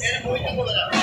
And we can.